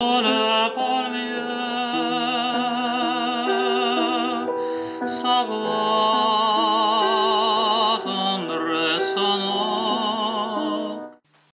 le palmier, sa